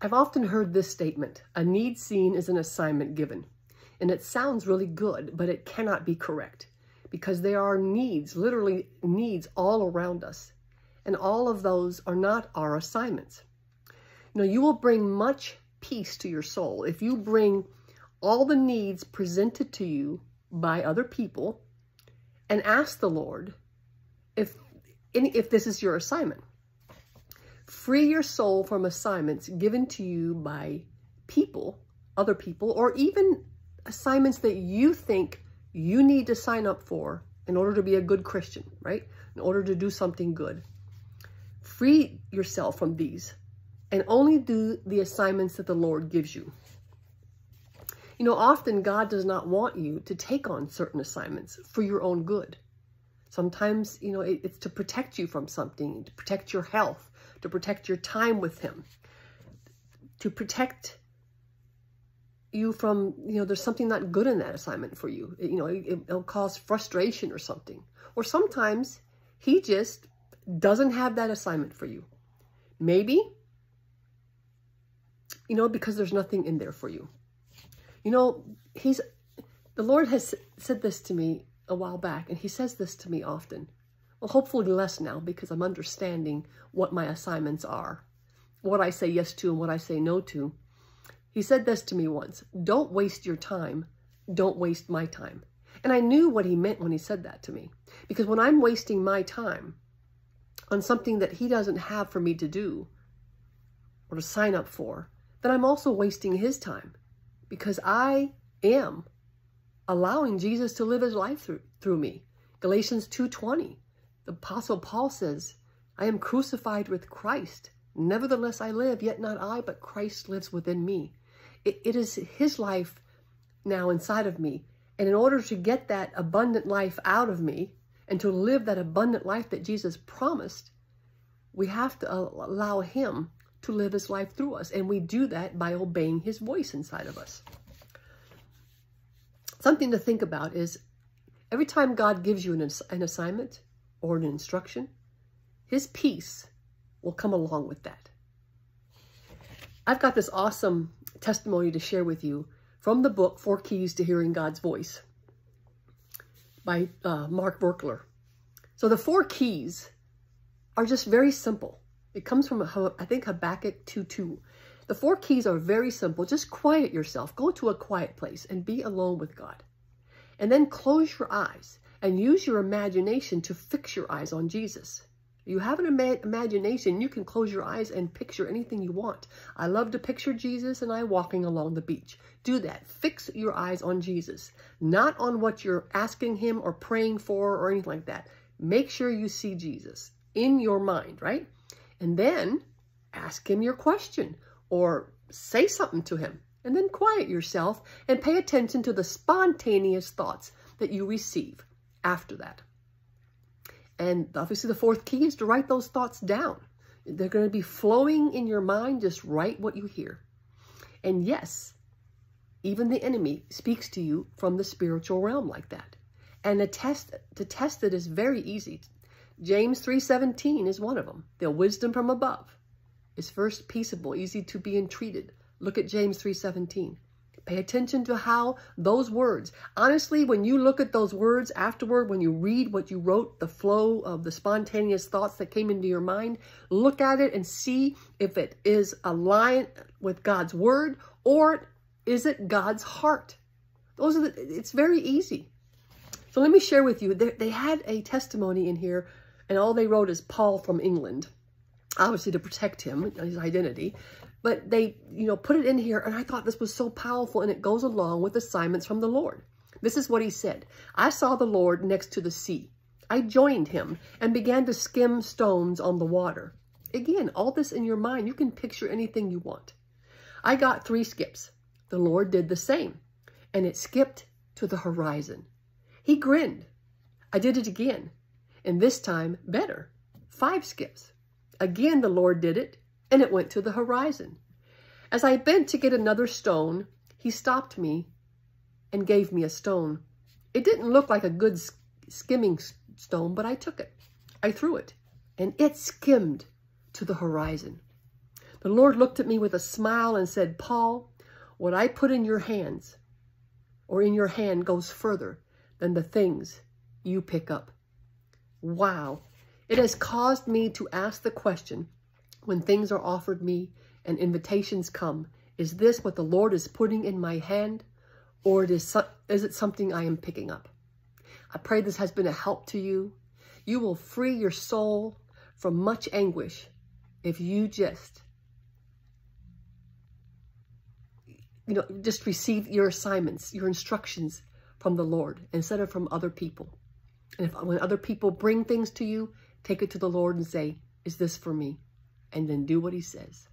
I've often heard this statement, a need seen is an assignment given. And it sounds really good, but it cannot be correct because there are needs, literally needs all around us. And all of those are not our assignments. Now you will bring much peace to your soul if you bring all the needs presented to you by other people and ask the Lord if, if this is your assignment. Free your soul from assignments given to you by people, other people, or even assignments that you think you need to sign up for in order to be a good Christian, right? In order to do something good. Free yourself from these and only do the assignments that the Lord gives you. You know, often God does not want you to take on certain assignments for your own good. Sometimes, you know, it, it's to protect you from something, to protect your health, to protect your time with him, to protect you from, you know, there's something not good in that assignment for you. It, you know, it, it'll cause frustration or something. Or sometimes he just doesn't have that assignment for you. Maybe, you know, because there's nothing in there for you. You know, he's, the Lord has said this to me a while back, and he says this to me often. Well, hopefully less now because I'm understanding what my assignments are, what I say yes to and what I say no to. He said this to me once, don't waste your time. Don't waste my time. And I knew what he meant when he said that to me. Because when I'm wasting my time on something that he doesn't have for me to do or to sign up for, then I'm also wasting his time because I am allowing Jesus to live his life through, through me. Galatians 2.20, the Apostle Paul says, I am crucified with Christ. Nevertheless I live, yet not I, but Christ lives within me. It, it is his life now inside of me. And in order to get that abundant life out of me and to live that abundant life that Jesus promised, we have to allow him to live his life through us. And we do that by obeying his voice inside of us. Something to think about is every time God gives you an, an assignment or an instruction, his peace will come along with that. I've got this awesome testimony to share with you from the book, Four Keys to Hearing God's Voice by uh, Mark Virkler. So the four keys are just very simple. It comes from, I think, Habakkuk 2.2. The four keys are very simple. Just quiet yourself. Go to a quiet place and be alone with God. And then close your eyes and use your imagination to fix your eyes on Jesus. You have an ima imagination, you can close your eyes and picture anything you want. I love to picture Jesus and I walking along the beach. Do that. Fix your eyes on Jesus, not on what you're asking him or praying for or anything like that. Make sure you see Jesus in your mind, right? And then ask him your question or say something to him. And then quiet yourself and pay attention to the spontaneous thoughts that you receive after that. And obviously the fourth key is to write those thoughts down. They're going to be flowing in your mind. Just write what you hear. And yes, even the enemy speaks to you from the spiritual realm like that. And to test, to test it is very easy. James 3.17 is one of them. The wisdom from above is first peaceable, easy to be entreated. Look at James 3.17. Pay attention to how those words, honestly, when you look at those words afterward, when you read what you wrote, the flow of the spontaneous thoughts that came into your mind, look at it and see if it is aligned with God's word or is it God's heart? Those are the, it's very easy. So let me share with you, they, they had a testimony in here and all they wrote is Paul from England, obviously to protect him, his identity. But they, you know, put it in here, and I thought this was so powerful, and it goes along with assignments from the Lord. This is what he said. I saw the Lord next to the sea. I joined him and began to skim stones on the water. Again, all this in your mind, you can picture anything you want. I got three skips. The Lord did the same, and it skipped to the horizon. He grinned. I did it again, and this time better. Five skips. Again, the Lord did it, and it went to the horizon. As I bent to get another stone, he stopped me and gave me a stone. It didn't look like a good skimming stone, but I took it. I threw it, and it skimmed to the horizon. The Lord looked at me with a smile and said, Paul, what I put in your hands or in your hand goes further than the things you pick up. Wow. It has caused me to ask the question when things are offered me and invitations come, is this what the Lord is putting in my hand or it is, is it something I am picking up? I pray this has been a help to you. You will free your soul from much anguish if you just you know, just receive your assignments, your instructions from the Lord instead of from other people. And if when other people bring things to you, take it to the Lord and say, is this for me? And then do what he says.